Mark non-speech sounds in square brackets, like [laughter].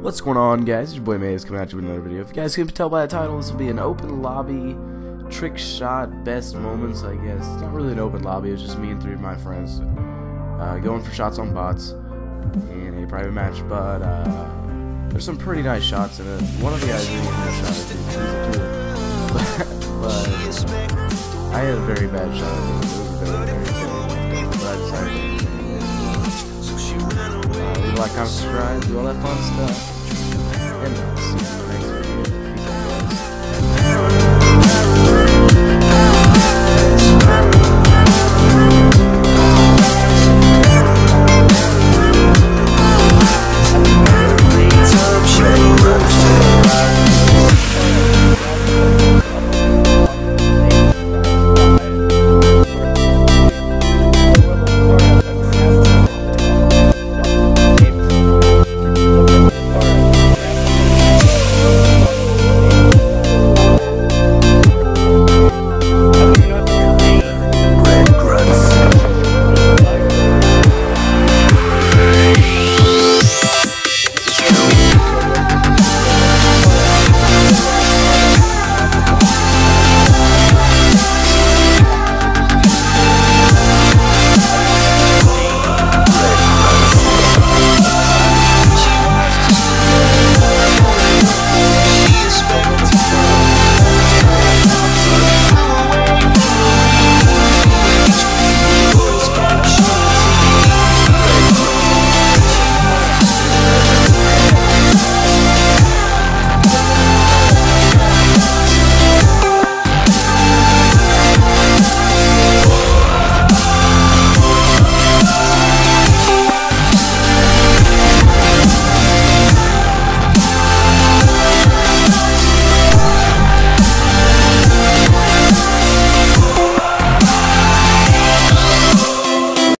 What's going on, guys? It's your boy May. Maze coming at you with another video. If you guys can tell by the title, this will be an open lobby trick shot best moments, I guess. It's not really an open lobby, it's just me and three of my friends uh, going for shots on bots in a private match, but uh, there's some pretty nice shots in it. One of the guys really hit a shot, I think tool. [laughs] but I had a very bad shot, I think. It was a very, very bad but I decided to like, comment, subscribe, do all that fun stuff. Them season crazy.